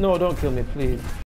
No, don't kill me, please.